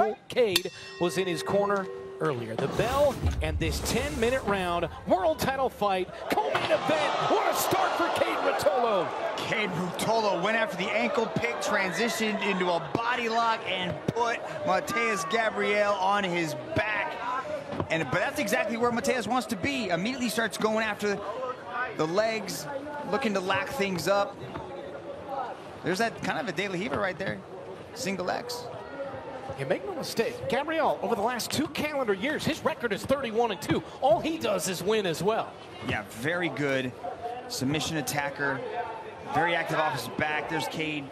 Colt Cade was in his corner earlier. The bell and this 10-minute round world title fight, co-main event. What a start for Kade Ruotolo. Kade Ruotolo went after the ankle pick, transitioned into a body lock, and put Matheus Gabriel on his back. And But that's exactly where Matheus wants to be. Immediately starts going after the legs, looking to lock things up. There's that kind of a De La Riva right there. Single X. And make no mistake, Gabriel, over the last two calendar years, his record is 31 and 2. All he does is win as well. Yeah, very good submission attacker. Very active off his back. There's Kade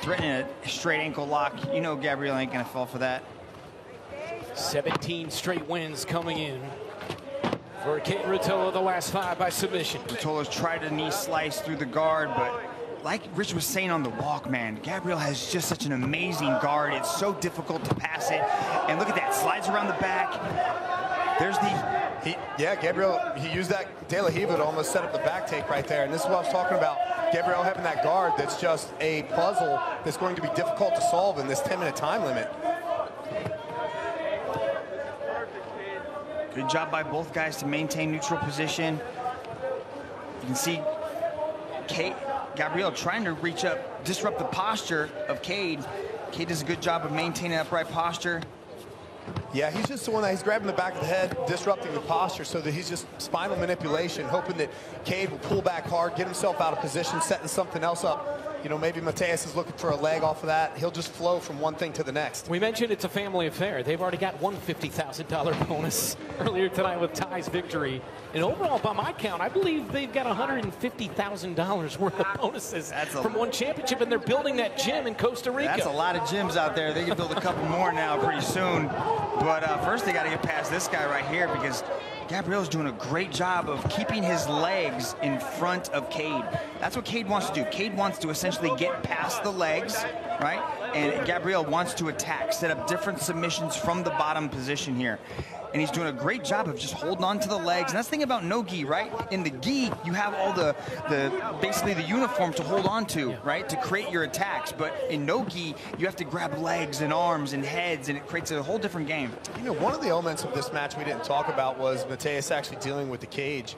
threatening a straight ankle lock. You know Gabriel ain't gonna fall for that. 17 straight wins coming in for Kade Ruotolo, the last five by submission. Ruotolo's tried a knee slice through the guard, but like Rich was saying on the walk, man, Gabriel has just such an amazing guard. It's so difficult to pass it. And look at that, slides around the back. There's the... He, yeah, Gabriel, he used that De La Riva to almost set up the back take right there. And this is what I was talking about. Gabriel having that guard that's just a puzzle that's going to be difficult to solve in this 10-minute time limit. Good job by both guys to maintain neutral position. You can see Kade, Gabriel trying to reach up, disrupt the posture of Kade. Kade does a good job of maintaining upright posture. Yeah, he's just the one that he's grabbing the back of the head, disrupting the posture so that he's just spinal manipulation, hoping that Kade will pull back hard, get himself out of position, setting something else up you know, maybe Matheus is looking for a leg off of that. He'll just flow from one thing to the next. We mentioned it's a family affair. They've already got one $50,000 bonus earlier tonight with Ty's victory. And overall, by my count, I believe they've got $150,000 worth of bonuses from one championship, and they're building that gym in Costa Rica. That's a lot of gyms out there. They can build a couple more now pretty soon. But uh, first, they got to get past this guy right here because Gabriel's doing a great job of keeping his legs in front of Kade. That's what Kade wants to do. Kade wants to essentially get past the legs, right? And Gabriel wants to attack, set up different submissions from the bottom position here and he's doing a great job of just holding on to the legs. And that's the thing about no gi, right? In the gi, you have all the, the basically the uniform to hold on to, yeah. right, to create your attacks. But in no gi, you have to grab legs and arms and heads, and it creates a whole different game. You know, one of the elements of this match we didn't talk about was Matheus actually dealing with the cage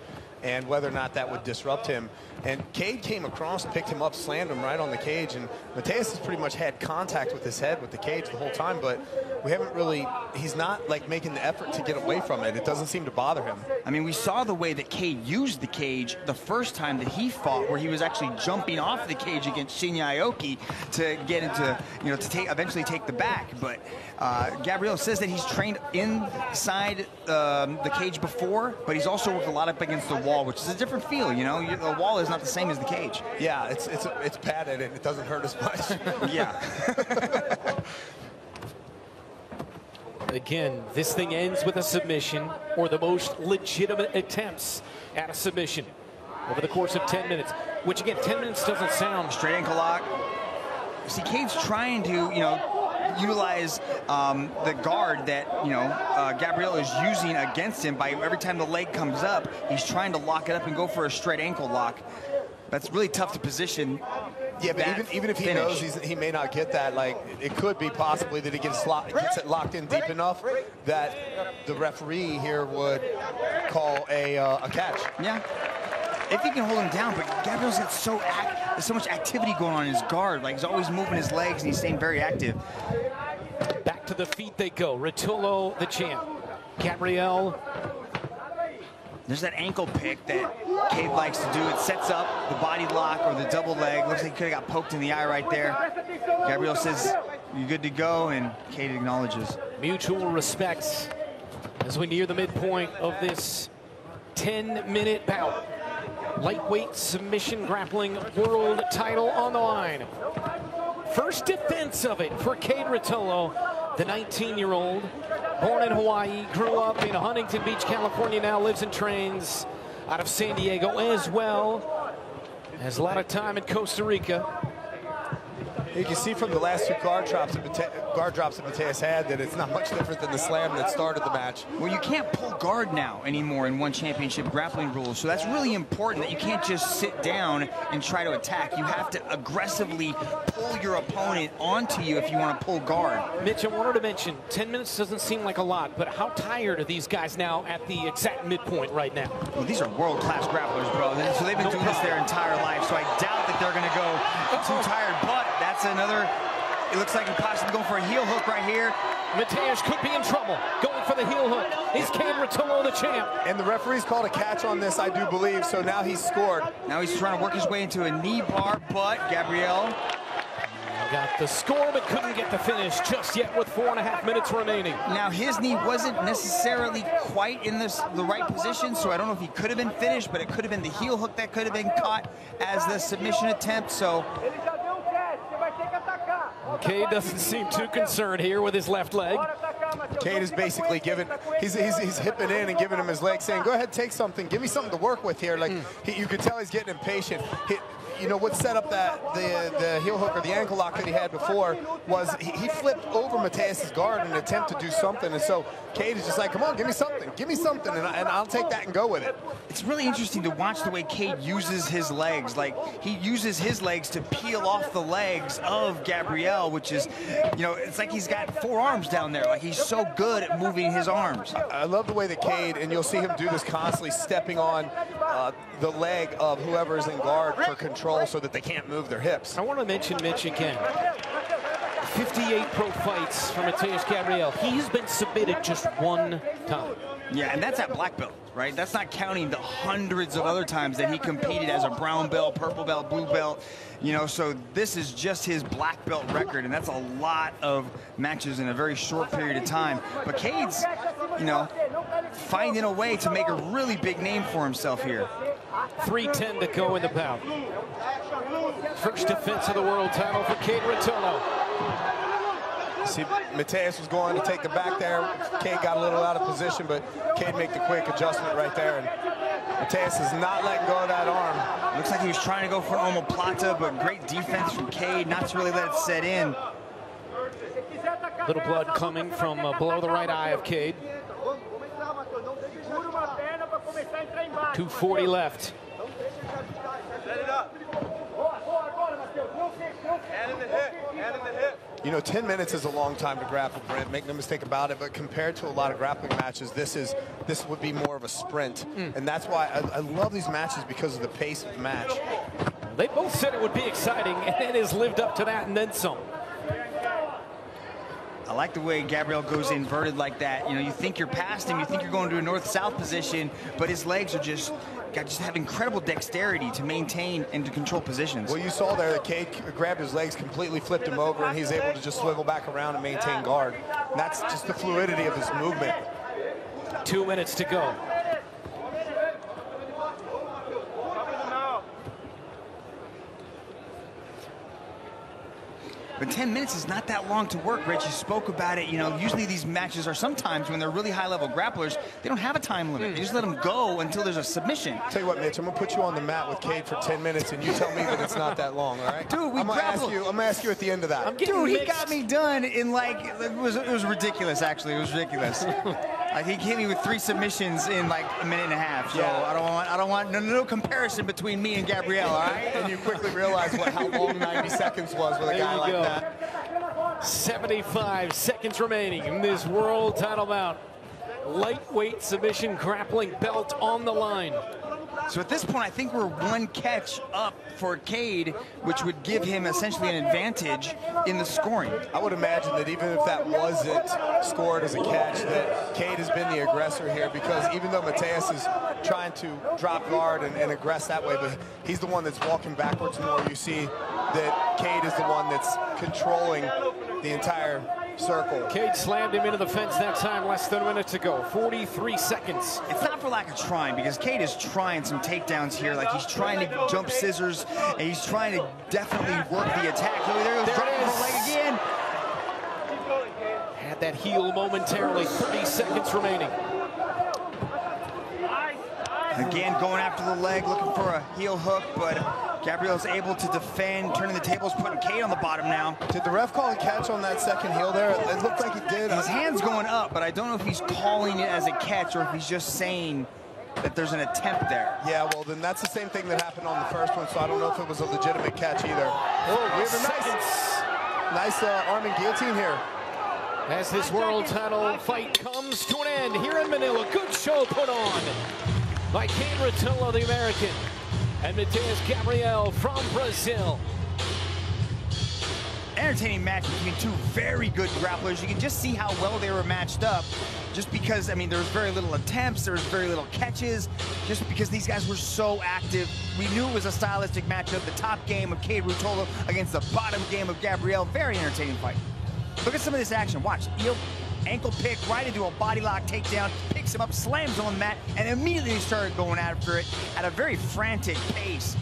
and whether or not that would disrupt him. And Kade came across, picked him up, slammed him right on the cage, and Matheus has pretty much had contact with his head with the cage the whole time, but we haven't really, he's not like making the effort to get away from it. It doesn't seem to bother him. I mean, we saw the way that Kade used the cage the first time that he fought, where he was actually jumping off the cage against Shinya Aoki to get into, you know, to take eventually take the back. But uh, Gabriel says that he's trained inside um, the cage before, but he's also worked a lot up against the wall, which is a different feel. You know, the wall is not the same as the cage. Yeah, it's it's it's padded and it doesn't hurt as much. yeah. Again, this thing ends with a submission or the most legitimate attempts at a submission over the course of 10 minutes, which again, 10 minutes doesn't sound. Straight ankle lock. See, Kade's trying to, you know, utilize um, the guard that, you know, uh, Gabriel is using against him by every time the leg comes up, he's trying to lock it up and go for a straight ankle lock. That's really tough to position. Yeah, but even, even if he finish. knows he may not get that, like it could be possibly that he gets, locked, gets it locked in deep enough that the referee here would call a, uh, a catch. Yeah. If he can hold him down, but Gabriel's got so act, there's so much activity going on in his guard. Like he's always moving his legs and he's staying very active. Back to the feet they go. Ruotolo, the champ. Gabriel there's that ankle pick that Kade likes to do. It sets up the body lock or the double leg. Looks like he could have got poked in the eye right there. Gabriel says, you're good to go, and Kade acknowledges. Mutual respects as we near the midpoint of this 10-minute bout. Lightweight submission grappling world title on the line. First defense of it for Kade Ruotolo, the 19-year-old Born in Hawaii, grew up in Huntington Beach, California, now lives and trains out of San Diego as well. Has a lot of time in Costa Rica. You can see from the last two guard drops that Mate- guard drops that Matheus had that it's not much different than the slam that started the match. Well, you can't pull guard now anymore in one championship grappling rules, so that's really important that you can't just sit down and try to attack. You have to aggressively pull your opponent onto you if you want to pull guard. Mitch, I wanted to mention, 10 minutes doesn't seem like a lot, but how tired are these guys now at the exact midpoint right now? Well, these are world-class grapplers, bro. So they've been No doing this their entire life, so I doubt that they're going to go too tired, but that's another, it looks like he's possibly going for a heel hook right here. Matheus could be in trouble. Going for the heel hook. Is Kade Ruotolo the champ? And the referee's called a catch on this, I do believe, so now he's scored. Now he's trying to work his way into a knee bar, but Gabriel Got the score, but couldn't get the finish just yet with four and a half minutes remaining. Now his knee wasn't necessarily quite in this the right position, so I don't know if he could have been finished, but it could have been the heel hook that could have been caught as the submission attempt. So Ele já deu o catch, você vai ter que atacar. Kade doesn't seem too concerned here with his left leg. Bora atacar, Matheus. Kade is basically giving, he's, he's, he's hipping in and giving him his leg, saying, go ahead, take something. Give me something to work with here. Like, hmm. he, you could tell he's getting impatient. He, you know, what set up that, the, the heel hook or the ankle lock that he had before was he, he flipped over Matheus's guard in an attempt to do something. And so Kade is just like, come on, give me something. Give me something, and, I, and I'll take that and go with it. it's really interesting to watch the way Kade uses his legs. Like he uses his legs to peel off the legs of Gabriel, which is, you know, it's like he's got four arms down there. Like he's so good at moving his arms. I love the way that Kade, and you'll see him do this constantly, stepping on uh, the leg of whoever's in guard for control so that they can't move their hips. I want to mention Mitch again. 58 pro fights for Matheus Gabriel. He's been submitted just one time. Yeah, and that's at black belt, right? That's not counting the hundreds of other times that he competed as a brown belt, purple belt, blue belt. You know, so this is just his black belt record, and that's a lot of matches in a very short period of time. But Kade's, you know, finding a way to make a really big name for himself here. 310 to go in the bout. First defense of the world title for Kade Ruotolo. See, Matheus was going to take the back there. Kade got a little out of position, but Kade made the quick adjustment right there. And Matheus is not letting go of that arm. Looks like he was trying to go for an omoplata, but great defense from Kade, not to really let it set in. Se quiser atacar Little blood coming from uh, below the right eye of essa Kade. 240 left. You know, 10 minutes is a long time to grapple, Brent. Make no mistake about it. But compared to a lot of grappling matches, this is this would be more of a sprint, mm. and that's why I, I, love these matches because of the pace of the match. They both said it would be exciting, and it has lived up to that and then some. I like the way Gabriel goes inverted like that. You know, you think you're past him, you think you're going to a north-south position, but his legs are just, got just have incredible dexterity to maintain and to control positions. Well, you saw there that Kade grabbed his legs, completely flipped him over, and he's able to just swivel back around and maintain guard. And that's just the fluidity of his movement. Two minutes to go. But 10 minutes is not that long to work, Rich. You spoke about it. You know, usually these matches are sometimes when they're really high-level grapplers, they don't have a time limit. They just let them go until there's a submission. Tell you what, Mitch, I'm gonna put you on the mat with Kade for 10 minutes, and you tell me that it's not that long, all right? Dude, we I'm gonna ask grappled. you. I'm gonna ask you at the end of that. I'm getting Dude, he got me done in like it was it was ridiculous. Actually, it was ridiculous. like he hit me with three submissions in like a minute and a half. So Yeah. I don't want I don't want no, no comparison between me and Gabriel. All right. and you quickly realize what how long 90 seconds was with a There guy like go. that. 75 seconds remaining in this world title bout. Lightweight submission grappling belt on the line. So at this point, I think we're one catch up for Kade, which would give him essentially an advantage in the scoring. I would imagine that even if that wasn't scored as a catch, that Kade has been the aggressor here because even though Matheus is trying to drop guard and, and aggress that way, but he's the one that's walking backwards more. You see that Kade is the one that's controlling the entire circle. Kade slammed him into the fence that time, less than a minute to go. 43 seconds. It's not for lack of trying because Kade is trying some takedowns here. Like he's trying to jump scissors and he's trying to definitely work the attack. Oh, there goes There dropping the leg again. Had that heel momentarily. 30 seconds remaining. Again, going after the leg, looking for a heel hook, but Gabriel's able to defend, turning the tables, putting Kade on the bottom now. Did the ref call a catch on that second heel there? It looked like he did. His hand's going up, but I don't know if he's calling it as a catch or if he's just saying that there's an attempt there. Yeah, well, then that's the same thing that happened on the first one, so I don't know if it was a legitimate catch either. Oh, we have a nice, nice uh, arm and guillotine here. As this world title fight comes to an end here in Manila, good show put on by Kade Ruotolo, the American, and Matheus Gabriel from Brazil. Entertaining match between two very good grapplers. You can just see how well they were matched up just because, I mean, there was very little attempts, there was very little catches, just because these guys were so active. We knew it was a stylistic matchup. The top game of Kade Ruotolo against the bottom game of Gabriel. Very entertaining fight. Look at some of this action. Watch. Ankle pick right into a body lock takedown, picks him up, slams on the mat, and immediately started going after it at a very frantic pace.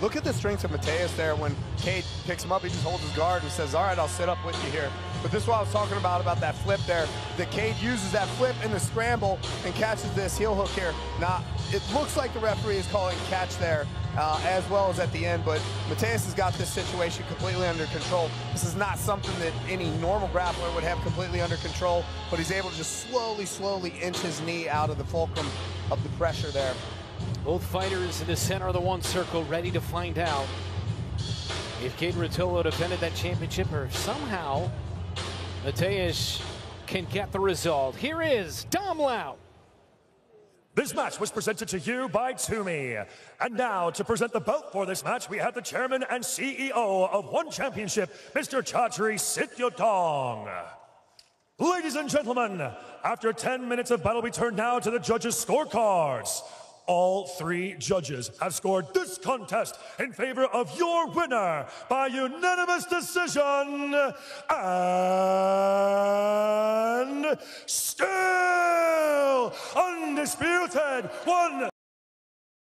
Look at the strength of Matheus there when Kade picks him up. He just holds his guard and says, all right, I'll sit up with you here. But this is what I was talking about, about that flip there. The Kade uses that flip in the scramble and catches this heel hook here. Now, it looks like the referee is calling catch there uh, as well as at the end, but Matheus has got this situation completely under control. This is not something that any normal grappler would have completely under control, but he's able to just slowly, slowly inch his knee out of the fulcrum of the pressure there. Both fighters in the center of the one circle ready to find out if Kade Ruotolo defended that championship or somehow Matheus can get the result. Here is Dom Lau. This match was presented to you by Tumi. And now, to present the belt for this match, we have the chairman and CEO of One Championship, Mr. Chatri Sityodtong. Ladies and gentlemen, after 10 minutes of battle, we turn now to the judges' scorecards. All three judges have scored this contest in favor of your winner by unanimous decision and still undisputed. One